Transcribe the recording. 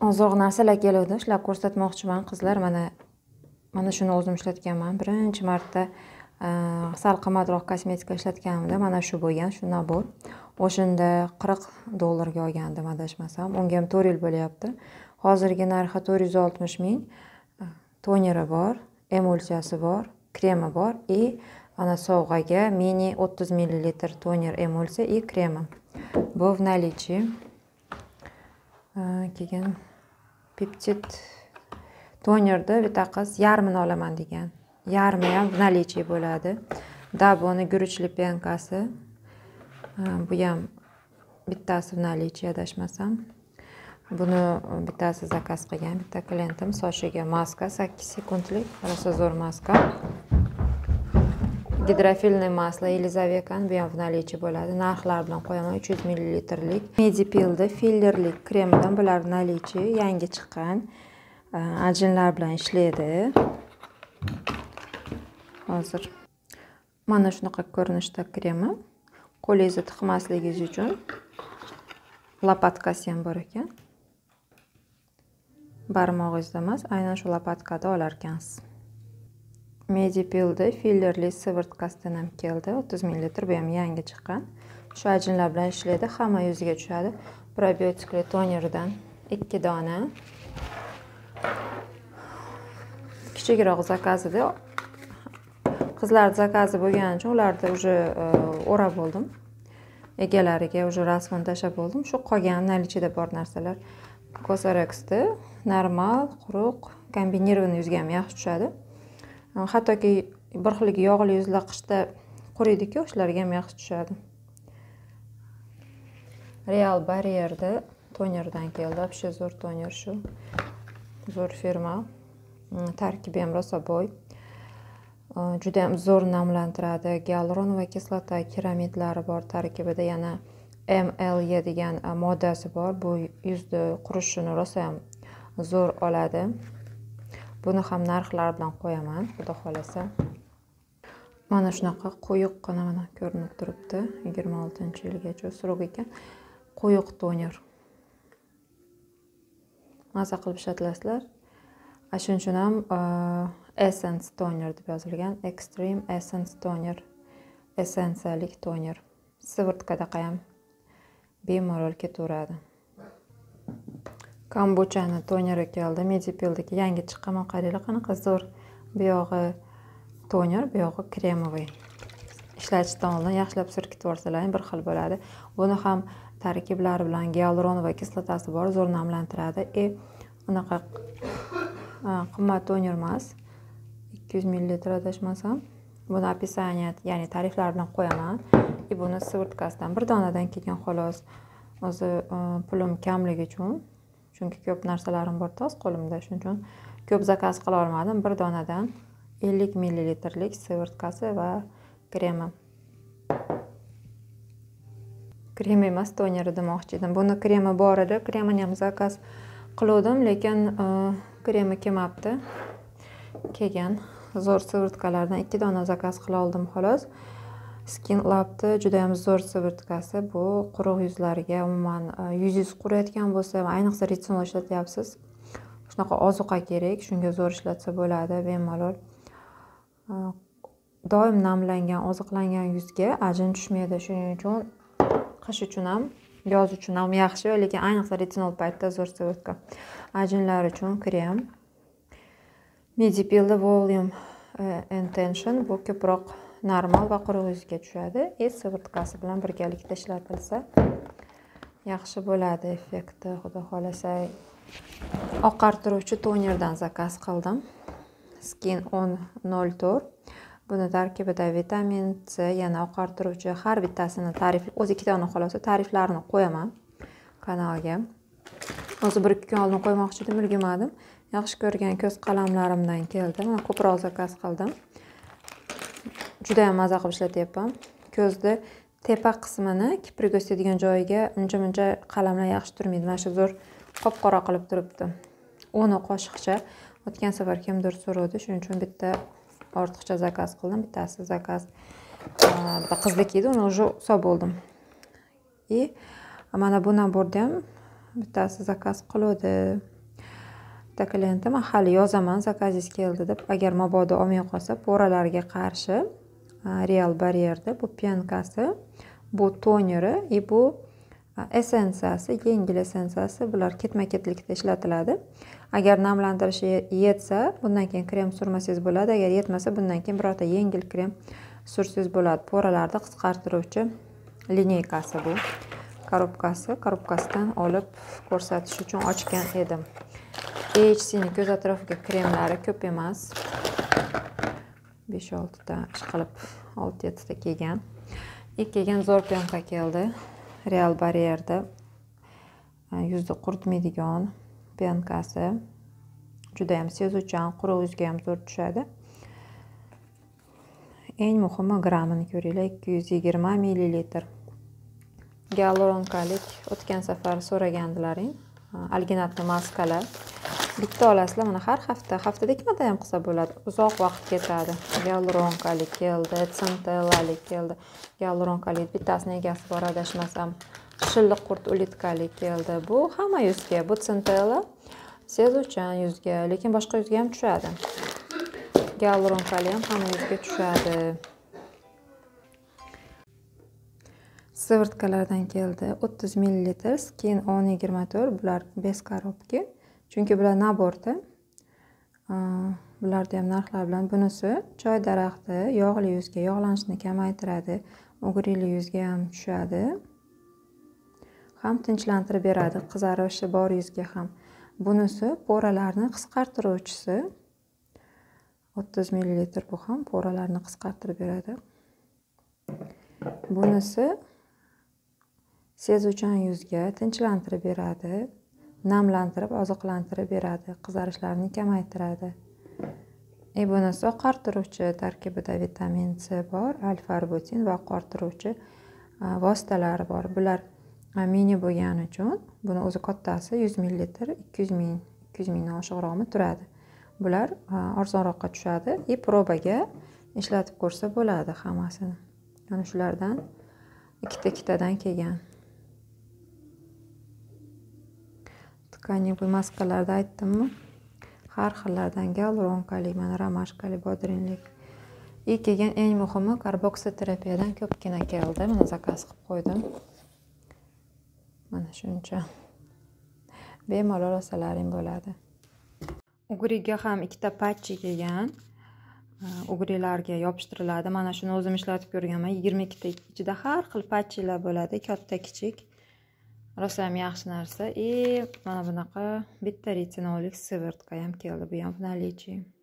ozroq narsalar keluvdi shularni ko'rsatmoqchiman qizlar. Mana mana shuni o'zim ishlatganman. Birinchi marta e, sal qimmatroq kosmetika ishlatganimda mana shu bo'lgan shu nabor o'shanda qirq dollarga olgandim adashmasam. Unga ham to'rt yil bo'lyapti. Hozirgi narxi to'rt yuz oltmish ming. Toneri bor emulsiyasi bor kremi bor и ana sovg'aga mini o'ttiz millilitr toner emulsiya и kremi bu в наличии keyin peptid tonerni bitta qiz yarmini olaman degan. Yarmi ham наличие bo'ladi. Daboni guruchli penkasi bu ham bittasi в наличии adashmasam. Buni bittasi zakaz qilgan bitta klientim soshiga maska sakkiz sekundlik rosa zo'r maska. Gidrofilniy maslo yelizavekani bu ham в наличии bo'ladi narxlar bilan qo'yaman uch yuz millilitrlik medipilni fillerlik kremdan bular в yangi chiqqan ajinlar bilan ishlaydi hozir mana shunaqa ko'rinishda kremi qo'lingizni tiqmasligingiz uchun lopatkasi ham bor ekan barmog'ingizda emas aynan shu lopatkada olar ekansiz medipilni fillerli sivirtkasidan ham keldi 30 ml bu ham yangi chiqqan. Shu ajinlar bilan ishlaydi hamma yuziga tushadi. Probiotikli toneridan 2 dona. Kichikroq zakazida qizlarni zakazi bo'lgani uchun ularni уже э, o'rab bo'ldim. Egalariga уже rasmini tashlab bo'ldim shu qolgan наличиеda bor narsalar. Cosrxni normal quruq kombinированный yuzga ham yaxshi tushadi. Hattoki bir xilgi yog'li yuzlar qishda quriydiku o'shalarga ham yaxshi tushadi. Real barrierni tonerdan keldi. Вообще zo'r toner shu. Zo'r firma. Mm, tarkibi ham rosa boy э, juda yam zo'r namlantiradi. Gialuronoviy kislota keramidlari bor tarkibida. Yana mle degan e, moddasi bor. Bu yuzni qurishini rosa ham zo'r oladi. Buni ham narxlari bilan qo'yaman xudo xohlasa. Mana shunaqa quyuqqina mana ko'rinib turibdi yigirma oltinchi yilgacha срок ekan. Quyuq toner. Maza qilib ishlatilasizlar shuning uchun ham essence toner deb yozilgan extreme essence toner essensiyalik toner. Sivirtkadaqa ham bemalol ketaveradi kombuchani toneri keldi. Medipildiki yangi chiqqan mana qaranglar qanaqa zo'r buyog'i toner buyog'i kremovый. Ishlatishdan oldin yaxshilab surkitib yuborsalar bir xil bo'ladi. Buni ham tarkiblari bilan gialuronoviy kislotasi bor zo'r namlantiradi. И unaqa qimmat toner emas ikki yuz millilitr adashmasam buni описание ya'ni tariflari bilan qo'yaman. И buni svirtkasidan bir donadan kelgan xolos o'zi e, pulim kamligi uchun. Chunki ko'p narsalarim bor toz qo'limda. Shuning uchun ko'p zakaz qila olmadim. Bir donadan ellik millilitrlik sivirtkasi va kremi krem emas toneri demoqchi edim. Buni kremi bor edi. Kremini ham zakaz qiluvdim lekin e, kremi kelmabdi kelgan zo'r sivirtkalardan ikki dona zakaz qila oldim xolos. Skin labni judayam zo'r sivirtkasi bu quruq yuzlarga umuman e, yuzingiz quriyotgan bo'lsa ayniqsa ritsinol ishlatyapsiz. Shunaqa ozuqa kerak shunga zo'r ishlatsa bo'ladi bemalol. E, doim namlangan oziqlangan yuzga ajin tushmaydi. Shuning uchun qish uchun ham yoz uchun ham yaxshi lekin ayniqsa retinol paytida zo'r sivirtka ajinlar uchun krem. Medipilda volume e, intention. Bu ko'proq normal va quruq yuzga tushadi. E И sivirtkasi bilan birgalikda ishlatilsa yaxshi bo'ladi effekti. Xudo xohlasa oqartiruvchi tonerdan zakaz qildim. Skin o'n nol to'rt. Buni tarkibida vitamin c yana oqartiruvchi har bittasini tarif o'zi ikkitani xohlasa tariflarini qo'yaman kanalga. O'zi bir ikki kun oldin qo'ymoqchi edim ulgurmadim. Yaxshi ko'rgan ko'z qalamlarimdan keldi. Mana ko'proq zakaz qildim. Judayam maza qilib ishlatyapman. Ko'zni tepa qismini kiprik o'sadigan joyiga uncha muncha qalamlar yaxshi turmaydi. Mana shu zo'r qop qora qilib turibdi. O'n qoshiqcha o'tgan safar kimdir so'ravdi shuning uchun bitta ortiqcha zakaz qildim bittasi zakaz bitta qizniki edi. Uni уже olib bo'ldim. И mana bu naborda ham bittasi zakaz qiluvdi. Bitta klientim hali yozaman zakazingiz keldi deb agar mabodo olmay qolsa poralarga qarshi real barrierda bu pyankasi bu toneri и bu essensiyasi yengil essensiyasi bular ketma ketlikda ishlatiladi. Agar namlantirish yetsa bundan keyin krem surmasangiz bo'ladi. Agar yetmasa bundan keyin birorta yengil krem sursangiz bo'ladi. Poralarni qisqartiruvchi lineykasi bu. Korobkasi korobkasidan olib ko'rsatish uchun ochgan edim. Ehcni ko'z atrofiga kremlari ko'p emas. Besh oltita ishqilib olti yettita kelgan. Ilk kelgan zo'r plyonka keldi. Real barrierda e, yuzni quritmaydigan pyonkasi judayam sezuvchan quruq yuzga ham zo'r tushadi. Eng muhimi grammini ko'ringlar ikki yuz yigirma millilitr. Gialuronkalik o'tgan safar so'ragandilaring e, alginatni maskalar. Bitta olasizlar mana har hafta haftada ikki marta ham qilsa bo'ladi. Uzoq vaqt ketadi. Gialuronkalik keldi sentellalik keldi. Gialuronkalik bittasini egasi bor adashmasam shilliq qurt ulitkalik keldi. Bu hamma yuzga bu centella sezuvchan yuzga lekin boshqa yuzga ham tushadi. Gialuronkali ham hamma yuzga tushadi. Sivirtkalardan keldi. O'ttiz millilitr skin o'n yigirma to'rt bular без коробки chunki bular naborda. Bularda ham narxlar bilan bunisi choy daraxti yog'li yuzga yog'lanishni kamaytiradi o'g'rili yuzga ham tushadi. Ham tinchlantirib beradi qizarishi bor yuzga ham. Bunisi poralarni qisqartiruvchisi. O'ttiz millilitr bu ham poralarni qisqartirib beradi. Bunisi sezuvchan yuzga tinchlantirib beradi. Namlantirib oziqlantirib beradi qizarishlarni kamaytiradi. Ebonaso e, bunisi oqartiruvchi tarkibida vitamin c bor alfa arbutin va oqartiruvchi e, vositalari bor. Bular e, mini bo'lgani uchun buni o'zi kattasi yuz millilitr ikki yuz ming ikki yuz mingdan oshiqrog'imi turadi. Bular e, arzonroqqa tushadi и probaga ishlatib ko'rsa bo'ladi hammasini. Mana shulardan ikkita ikkitadan kelgan. Тканевый maskalarda aytdimmi? Har xillardan galronkali mana romashkali bodrinlik. И keyin eng muhimi karboksiterapiyadan ko'pgina keldi mana zakaz qilib qo'ydim. Mana shuncha. Bemalol olsalaring bo'ladi. Ugriga ham ikkita patchi kelgan. Ugrilarga yopishtiriladi. Mana shuni o'zim ishlatib ko'rganman. Yigirma ikkita ichida har xil patchilar bo'ladi. Katta kichik. Rosayam yaxshi narsa. И mana bunaqa bitta retinolik sivertka ham keldi. Bu ham в наличии